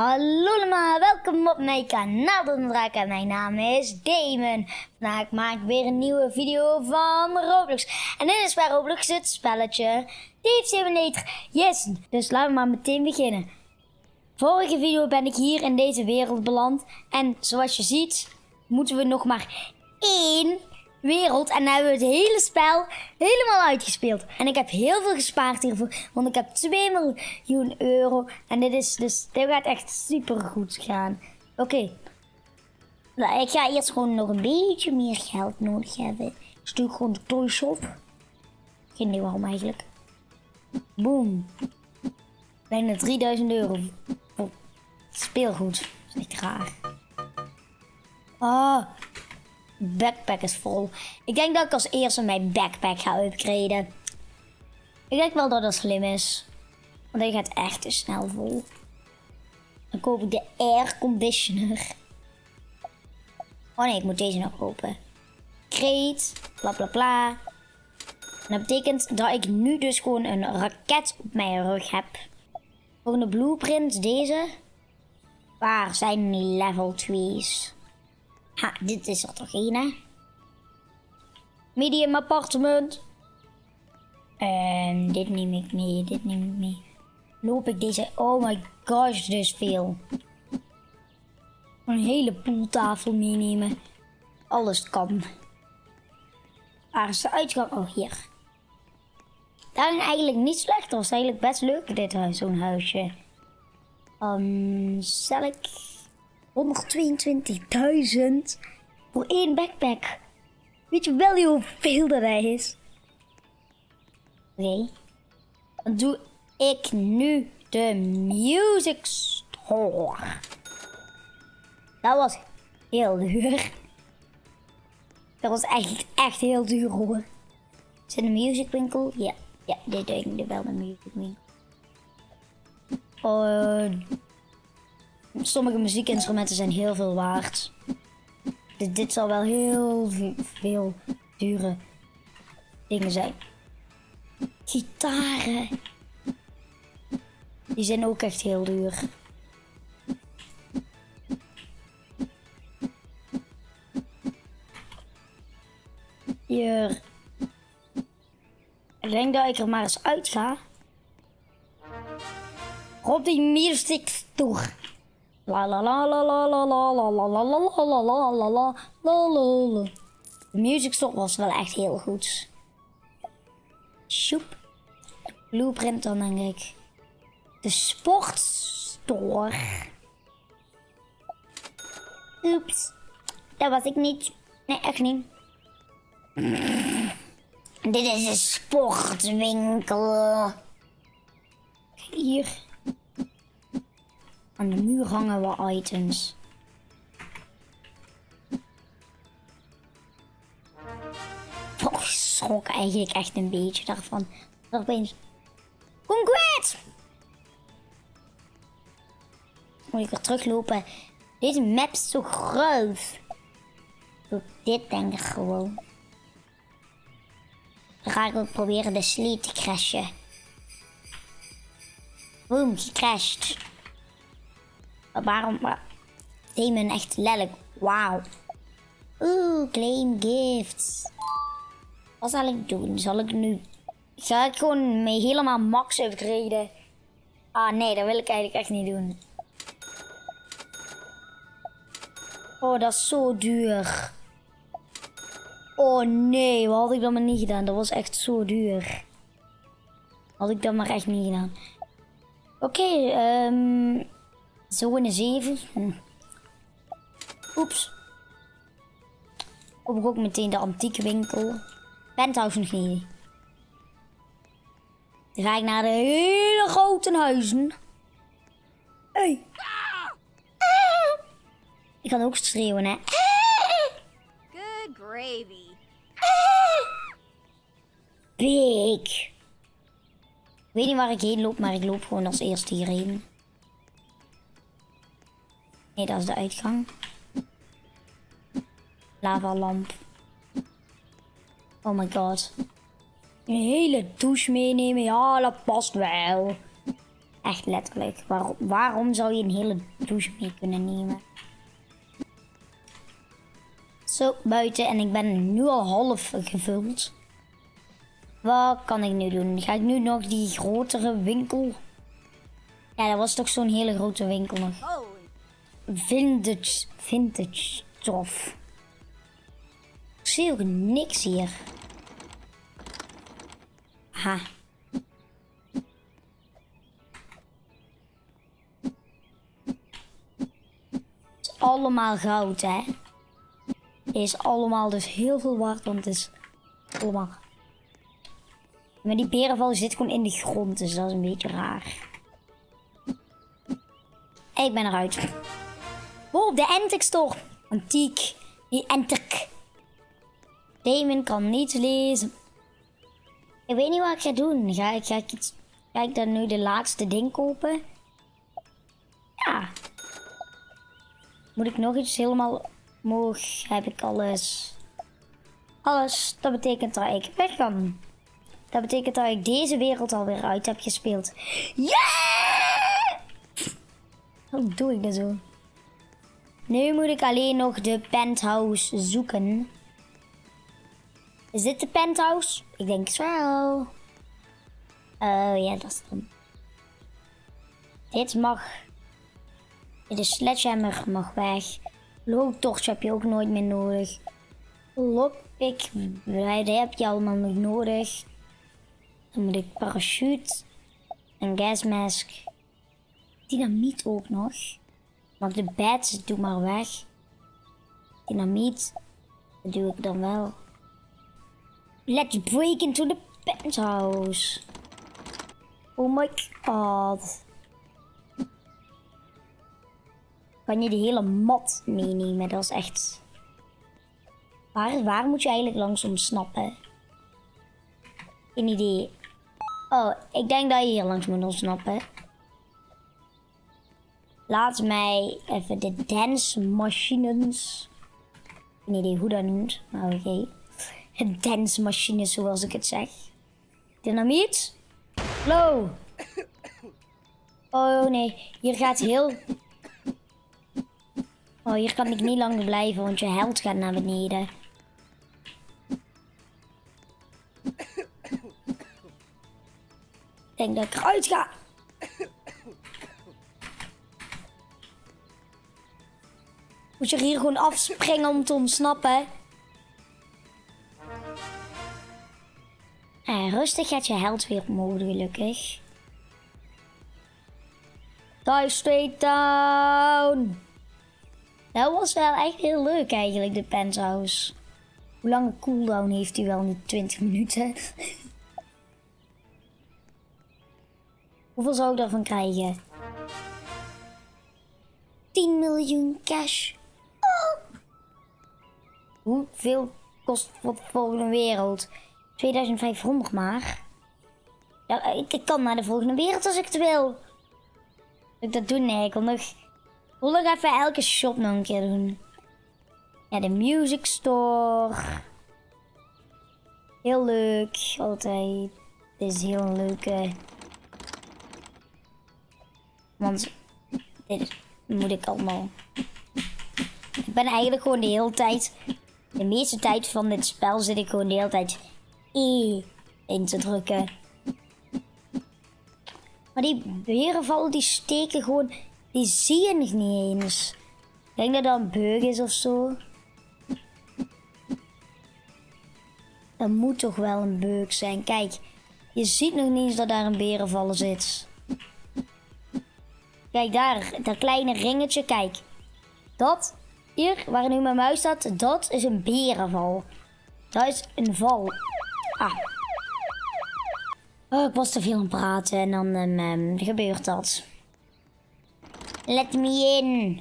Hallo allemaal, welkom op mijn kanaal Donderdraak en mijn naam is Damon. Vandaag maak ik weer een nieuwe video van Roblox. En dit is bij Roblox het spelletje Thief Simulator. Yes, dus laten we maar meteen beginnen. Vorige video ben ik hier in deze wereld beland. En zoals je ziet, moeten we nog maar één wereld. En dan hebben we het hele spel helemaal uitgespeeld. En ik heb heel veel gespaard hiervoor. Want ik heb 2 miljoen euro. En dit is dus, dit gaat echt super goed gaan. Oké. Nou, ik ga eerst gewoon nog een beetje meer geld nodig hebben. Dus doe ik gewoon de toy shop. Geen idee waarom eigenlijk. Boom. Bijna 3000 euro. Speelgoed. Dat is echt raar. Ah, backpack is vol. Ik denk dat ik als eerste mijn backpack ga upgraden. Ik denk wel dat dat slim is. Want hij gaat echt te snel vol. Dan koop ik de air conditioner. Oh nee, ik moet deze nog kopen. Kreet, bla bla bla. En dat betekent dat ik nu dus gewoon een raket op mijn rug heb. Volgende blueprint, deze. Waar zijn die level 2's? Ha, dit is er toch één, hè? Medium appartement. En dit neem ik mee, dit neem ik mee. Loop ik deze... Oh my gosh, dus veel. Een hele poeltafel meenemen. Alles kan. Waar is de uitgang? Oh, hier. Dat is eigenlijk niet slecht. Dat was eigenlijk best leuk, dit huis, zo'n huisje. Um, zal ik 122.000 voor één backpack. Weet je wel hoeveel dat is? Oké. Dan doe ik nu de Music Store. Dat was heel duur. Dat was eigenlijk echt heel duur hoor. Is het een musicwinkel? Ja. Ja, dit denk ik wel een musicwinkel. Oh, sommige muziekinstrumenten zijn heel veel waard. Dit, dit zal wel heel veel dure dingen zijn. Gitaren. Die zijn ook echt heel duur. Hier. Ik denk dat ik er maar eens uit ga. Op die store. La la la la la la la la la la la la la la la la De music store was wel echt heel goed. Shoep. Blueprint dan denk ik. De sportstore. Oeps. Dat was ik niet. Nee, echt niet. Dit is een sportwinkel. Hier. Aan de hangen we items. Oh, schrok eigenlijk echt een beetje daarvan. Dat opeens... Congrats! Moet ik weer teruglopen. Deze map is zo groot. Doe dit denk ik gewoon. Dan ga ik ook proberen de sleet te crashen. Boom, gecrashed. Waarom? Damon echt lelijk. Wauw. Oeh, claim gifts. Wat zal ik doen? Zal ik nu... Zal ik gewoon mee helemaal max upgraden? Ah nee, dat wil ik eigenlijk echt niet doen. Oh, dat is zo duur. Oh nee, wat had ik dan maar niet gedaan? Dat was echt zo duur. Had ik dat maar echt niet gedaan. Oké, okay, um, zone 7. Hm. Oeps. Koop ik ook meteen de antieke winkel. Penthouse nog niet. Dan ga ik naar de hele grote huizen. Hey. Ik kan ook schreeuwen, hè. Good gravy. Big. Ik weet niet waar ik heen loop, maar ik loop gewoon als eerste hierheen. Nee, dat is de uitgang. Lava lamp. Oh my god. Een hele douche meenemen, ja, dat past wel. Echt letterlijk. Waarom, waarom zou je een hele douche mee kunnen nemen? Zo, buiten. En ik ben nu al half gevuld. Wat kan ik nu doen? Ga ik nu nog die grotere winkel? Ja, dat was toch zo'n hele grote winkel nog. Vintage, vintage stof. Ik zie ook niks hier. Ha. Het is allemaal goud, hè. Is allemaal dus heel veel waard, want het is allemaal... Maar die berenval zit gewoon in de grond, dus dat is een beetje raar. Ik ben eruit. Wow, de Antic Store. Antiek. Die Antic. Damon kan niet lezen. Ik weet niet wat ik ga doen. Ga ik, ga ik, iets, ga ik dan nu de laatste ding kopen? Ja. Moet ik nog iets helemaal omhoog? Heb ik alles? Alles. Dat betekent dat ik weg kan. Dat betekent dat ik deze wereld alweer uit heb gespeeld. Yeah! Hoe doe ik dat zo? Nu moet ik alleen nog de penthouse zoeken. Is dit de penthouse? Ik denk het wel. Oh ja, dat is dan. Dit mag. De sledgehammer mag weg. Looptocht heb je ook nooit meer nodig. Lockpick, die heb je allemaal nog nodig. Dan moet ik parachute. Een gasmask. Dynamiet ook nog. Want de beds doe maar weg. Dynamiet. Dat doe ik dan wel. Let's break into the penthouse. Oh my god. Kan je de hele mat meenemen? Dat is echt... Waar, waar moet je eigenlijk langs ontsnappen? Geen idee. Oh, ik denk dat je hier langs moet ontsnappen. Laat mij even de dance machines. Geen idee hoe dat noemt, maar oké. De dance machines, zoals ik het zeg. Dynamiet. Flow. Oh nee, hier gaat heel... Oh, hier kan ik niet langer blijven, want je held gaat naar beneden. Ik denk dat ik eruit ga. Je er hier gewoon afspringen om te ontsnappen? En rustig gaat je held weer omhoog, gelukkig. Die straight down. Dat was wel echt heel leuk eigenlijk, de penthouse. Hoe lange cooldown heeft hij wel niet? 20 minuten. Hoeveel zou ik daarvan krijgen? 10 miljoen cash. Hoeveel kost voor de volgende wereld? 2500 maar. Ja, ik, kan naar de volgende wereld als ik het wil. Ik dat doen? Nee, ik wil nog... Ik wil nog even elke shop nog een keer doen. Ja, de music store. Heel leuk, altijd. Dit is heel leuke. Want dit moet ik allemaal. Ik ben eigenlijk gewoon de hele tijd. De meeste tijd van dit spel zit ik gewoon de hele tijd E in te drukken. Maar die berenvallen die steken gewoon. Die zie je nog niet eens. Ik denk dat dat een bug is of zo. Dat moet toch wel een bug zijn. Kijk, je ziet nog niet eens dat daar een berenvallen zit. Kijk daar, dat kleine ringetje, kijk. Dat, hier, waar nu mijn muis staat, dat is een berenval. Dat is een val. Ah. Oh, ik was te veel aan het praten en dan um, gebeurt dat. Let me in.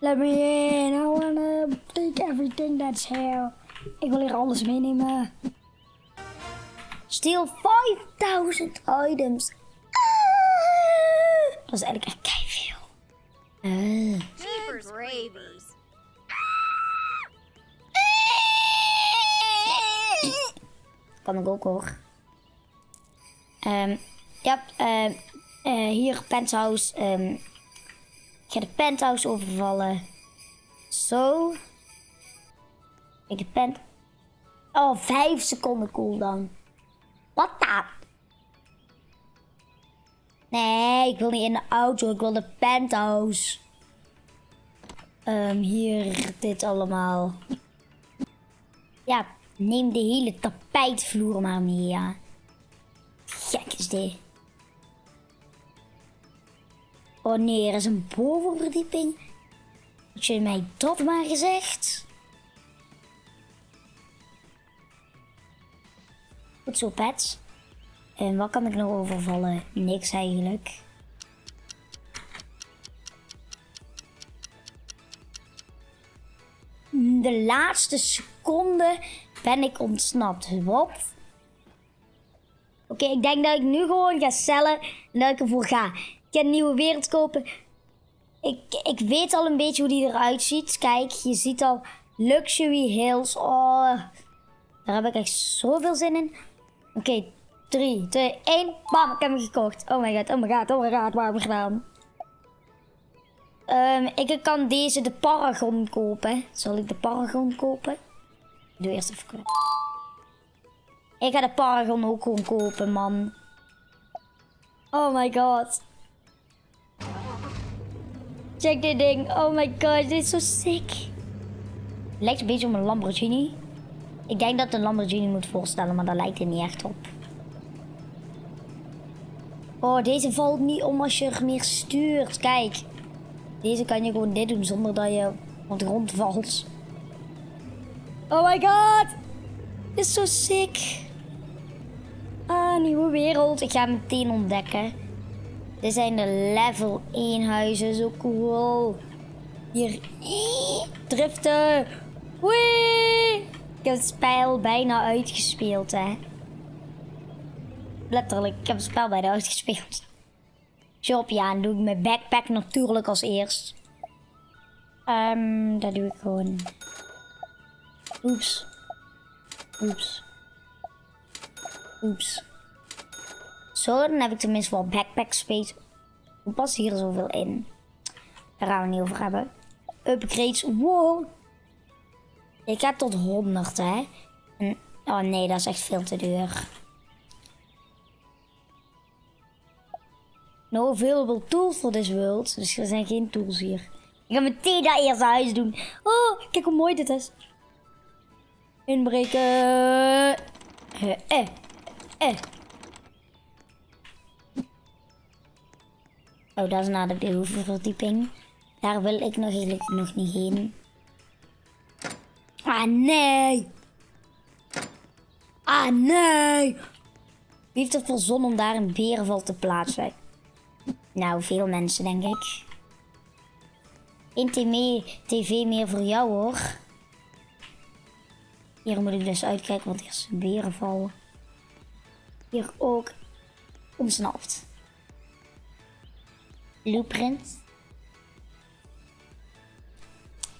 Let me in. I wanna take everything that's here. Ik wil hier alles meenemen. Steal 5000 items. Ah! Dat is eigenlijk echt kei Uh. Jeepers gravies. Kan ik ook hoor. Um, Ja, eh, eh, hier penthouse. ehm, ik ga de penthouse overvallen. Zo. Ik de pent... Oh, vijf seconden cooldown. Wat dan? Nee, ik wil niet in de auto. Ik wil de penthouse. Ehm, hier, dit allemaal. Ja, neem de hele tapijtvloer maar mee, ja. Gek is dit. Oh nee, er is een bovenverdieping. Had je mij dat maar gezegd? Goed zo, pets. En wat kan ik nog overvallen? Niks eigenlijk. De laatste seconde ben ik ontsnapt. Wat? Oké, ik denk dat ik nu gewoon ga cellen en dat ik ervoor ga. Ik ga een nieuwe wereld kopen. Ik, ik weet al een beetje hoe die eruit ziet. Kijk, je ziet al Luxury Hills. Oh, daar heb ik echt zoveel zin in. Oké, 3, 2, 1. Bam, ik heb hem gekocht. Oh my god, oh my god, oh my god, waar heb ik gedaan? Ehm, ik kan deze, de Paragon, kopen. Zal ik de Paragon kopen? Ik doe eerst even. Ik ga de Paragon ook gewoon kopen, man. Oh my god. Check dit ding. Oh my god, dit is zo sick. Lijkt een beetje op een Lamborghini. Ik denk dat het een Lamborghini moet voorstellen, maar daar lijkt het niet echt op. Oh, deze valt niet om als je er meer stuurt. Kijk. Deze kan je gewoon dit doen zonder dat je op de grond valt. Oh my god. Dit is zo sick. Ah, nieuwe wereld. Ik ga hem meteen ontdekken. Dit zijn de level 1 huizen. Zo cool. Hier. Driften. Wee. Ik heb het spel bijna uitgespeeld, hè. Letterlijk, ik heb het spel bijna uitgespeeld. Job, ja, dan doe ik mijn backpack natuurlijk als eerst. Ehm, dat doe ik gewoon. Oeps. Oeps. Oeps. Zo, dan heb ik tenminste wel backpack space. Hoe past hier zoveel in? Daar gaan we niet over hebben. Upgrades. Wow. Ik heb tot 100, hè. En, oh nee, dat is echt veel te duur. No available tools for this world. Dus er zijn geen tools hier. Ik ga meteen dat eerste huis doen. Oh, kijk hoe mooi dit is. Inbreken. Eh, eh, eh. Oh, dat is naar de bovenverdieping. Daar wil ik nog eigenlijk nog niet heen. Ah, nee. Ah, nee. Wie heeft er voor zon om daar een berenval te plaatsen? Nou, veel mensen, denk ik. Geen tv meer voor jou, hoor. Hier moet ik dus uitkijken, want er is berenval. Hier ook ontsnapt. Blueprint.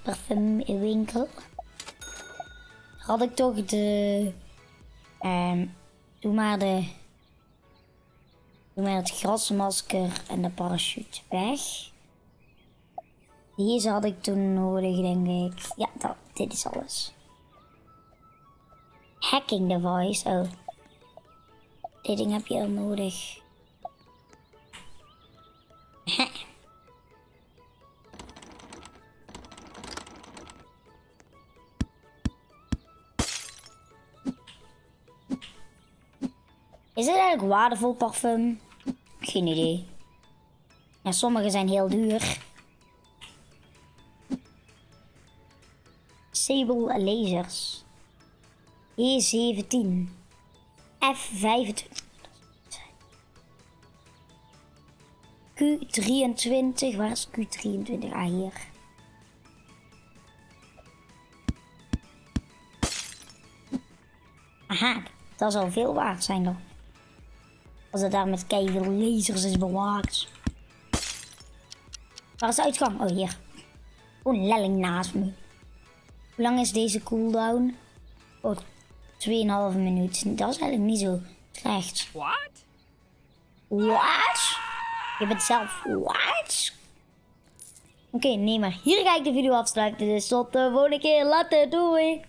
Parfumwinkel. Had ik toch de... ehm doe maar de... Doe maar het grasmasker en de parachute weg. Deze had ik toen nodig, denk ik. Ja, dat, dit is alles. Hacking device. Oh. Dit ding heb je al nodig. Is het eigenlijk waardevol parfum? Geen idee. Ja, sommige zijn heel duur. Sable lasers. E17. F25. Q23. Waar is Q23? Ah, hier. Aha, dat zal veel waard zijn dan. Als het daar met keiveel lasers is bewaakt. Waar is de uitgang? Oh, hier. Oh, een lelling naast me. Hoe lang is deze cooldown? Oh, 2,5 minuut. Dat is eigenlijk niet zo slecht. What? What? Je bent zelf what? Oké, nee, maar hier ga ik de video afsluiten. Dus tot de volgende keer. Later, doei!